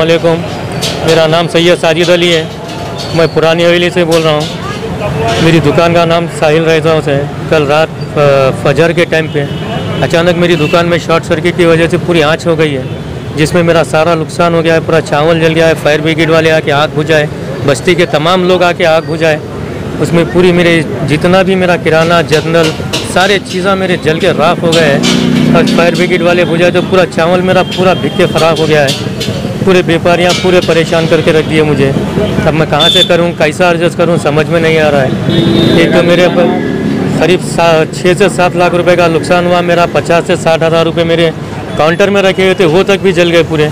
वालेकुम। मेरा नाम सैयद साजिद अली है। मैं पुरानी हवेली से बोल रहा हूँ। मेरी दुकान का नाम साहिल हाउस है। कल रात फजर के टाइम पे अचानक मेरी दुकान में शॉर्ट सर्किट की वजह से पूरी आँच हो गई है, जिसमें मेरा सारा नुकसान हो गया है, पूरा चावल जल गया है, फायर ब्रिगेड वाले आके आग बुझाए, बस्ती के तमाम लोग आके आग बुझाए। उसमें पूरी मेरे, जितना भी मेरा किराना, जनरल, सारे चीज़ा मेरे जल के राख हो गए हैं। और फायर ब्रिगेड वाले बुझाए तो पूरा चावल मेरा पूरा भिग के ख़राब हो गया है। पूरे व्यापारियाँ पूरे परेशान करके रख दिए मुझे। अब मैं कहाँ से करूँ, कैसा एडजस्ट करूँ, समझ में नहीं आ रहा है। एक तो मेरे करीब छः से सात लाख रुपए का नुकसान हुआ, मेरा पचास से साठ हज़ार रुपये मेरे काउंटर में रखे हुए थे, वो तक भी जल गए पूरे।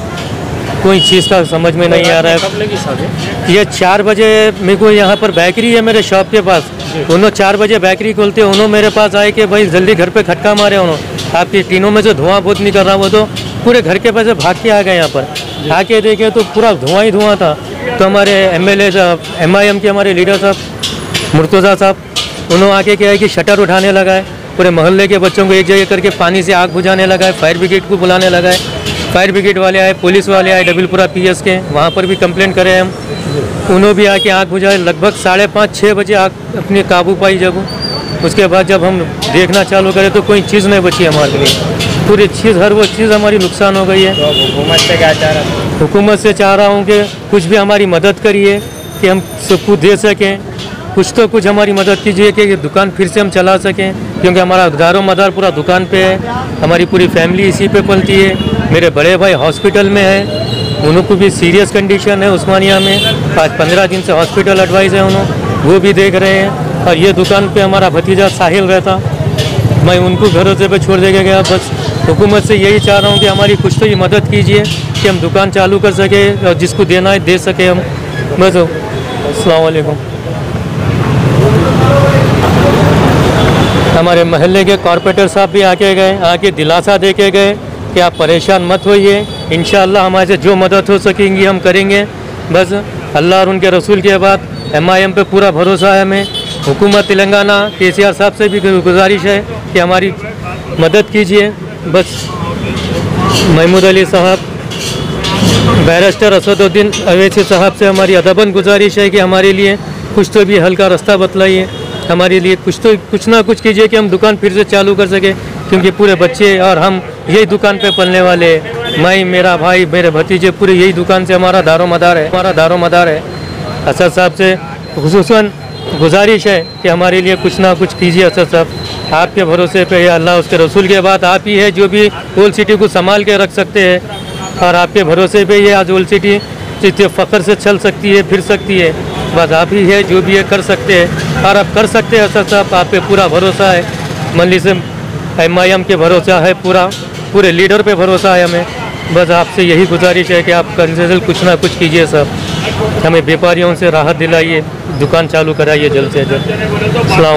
कोई चीज़ का समझ में नहीं आ रहा है। ये चार बजे मेरे को यहाँ पर बेकरी है मेरे शॉप के पास। उन्होंने चार बजे बेकरी खोलते हैं उन्होंने मेरे पास आए कि भाई जल्दी घर पे खटका मारे उन्होंने आपकी तीनों में से धुआँ बहुत निकल रहा वो तो पूरे घर के पास भाग के आ गए यहाँ पर। आके देखे तो पूरा धुआँ ही धुआँ था। तो हमारे एम एल साहब एम आई एम के हमारे लीडर साहब मुर्तज़ा साहब उन्होंने आके क्या है कि शटर उठाने लगा है। पूरे मोहल्ले के बच्चों को एक जगह करके पानी से आग बुझाने लगा है फायर ब्रिगेड को बुलाने लगा है। फायर ब्रिगेड वाले आए पुलिस वाले आए डबिलपुरा पीएस के वहाँ पर भी कंप्लेंट करे हम। उन्होंने भी आके आग बुझाए लगभग साढ़े पाँच छः बजे आग अपने काबू पाई जब। उसके बाद जब हम देखना चालू करें तो कोई चीज़ नहीं बची हमारे लिए। पूरी चीज़ हर वो चीज़ हमारी नुकसान हो गई है। तो हुकूमत से क्या चाह रहा हुकूमत से चाह रहा हूँ कि कुछ भी हमारी मदद करिए कि हम सबको दे सकें। कुछ तो कुछ हमारी मदद कीजिए कि दुकान फिर से हम चला सकें क्योंकि हमारा दारो मदार पूरा दुकान पे है। हमारी पूरी फैमिली इसी पे पलती है। मेरे बड़े भाई हॉस्पिटल में है। उनको भी सीरियस कंडीशन है उस्मानिया में। आज पंद्रह दिन से हॉस्पिटल एडवाइस है उन्होंने वो भी देख रहे हैं। और ये दुकान पे हमारा भतीजा साहिल रहता। मैं उनको भरोसे पे छोड़ देके गया। बस हुकूमत से यही चाह रहा हूँ कि हमारी कुछ तो ये मदद कीजिए, कि हम दुकान चालू कर सके और जिसको देना है दे सके हम। बस अस्सलाम वालेकुम। हमारे महल्ले के कॉरपोरेटर साहब भी आके गए, आके दिलासा दे के गए। कि आप परेशान मत होइए। इन हमारे जो मदद हो सकेंगी हम करेंगे। बस अल्लाह और उनके रसूल के बाद एम आई एम पे पूरा भरोसा है हमें। हुकूमत तेलंगाना के सी आर साहब से भी गुजारिश है कि हमारी मदद कीजिए। बस महमूद अली साहब, बैरिस्टर असदुद्दीन अवैसी साहब से हमारी अदबन गुजारिश है कि हमारे लिए कुछ तो भी हल्का रास्ता बतलाइए। हमारे लिए कुछ तो कुछ ना कुछ कीजिए कि हम दुकान फिर से चालू कर सके। क्योंकि पूरे बच्चे और हम यही दुकान पे पलने वाले। मैं मेरा भाई, मेरे भतीजे, पूरे यही दुकान से हमारा दारो मदार है, हमारा दारो मदार है। असद साहब से खसूसन गुजारिश है कि हमारे लिए कुछ ना कुछ कीजिए असद साहब। आपके भरोसे पे या अल्लाह उसके रसूल के बाद आप ही है जो भी ओल्ड सिटी को संभाल के रख सकते हैं। और आपके भरोसे पे ये आज ओल्ड सिटी जितने फ़ख्र से चल सकती है, फिर सकती है, बस आप ही है जो भी है कर सकते हैं। और आप कर सकते हैं असद साहब, आप पे पूरा भरोसा है। मंडी से एम आई एम के भरोसा है पूरा। पूरे लीडर पे भरोसा है हमें। बस आपसे यही गुजारिश है कि आप कंसेशन कुछ ना कुछ कीजिए सर। हमें व्यापारियों से राहत दिलाइए, दुकान चालू कराइए जल्द से जल्द। अस्सलाम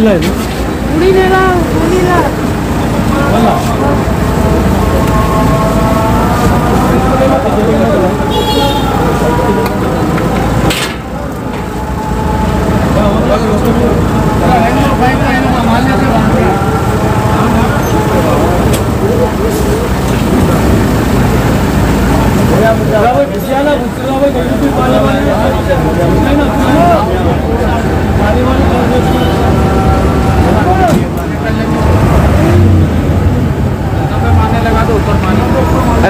भाई लीला उड़ी ले रहा उड़ी ला भाई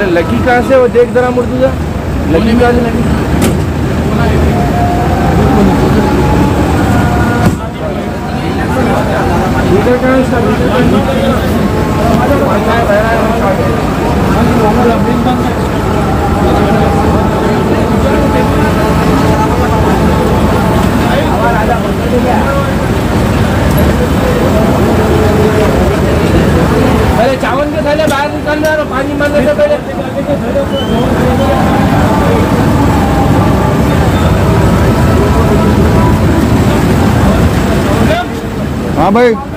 कहाँ से वो? देख जरा मुर्दू लकी कहाँ से लीटर कहाँ इसका चावल के थैले बाहर निकाल दे और पानी मारने से पहले हाँ भाई है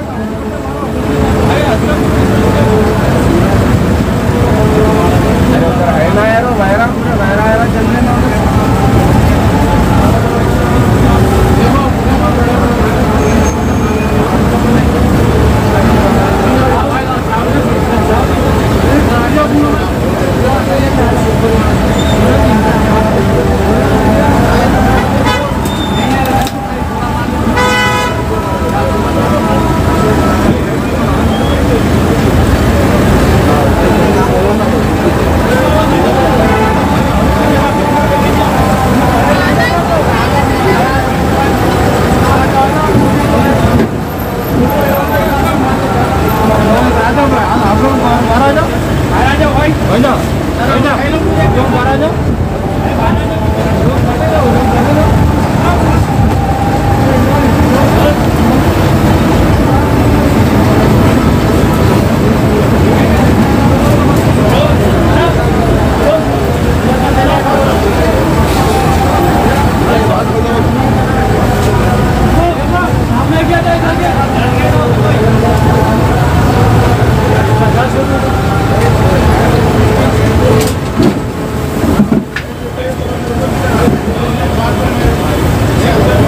Obrigado.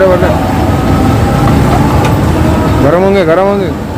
बड़े बड़े गर्म होंगे गर्म होंगे।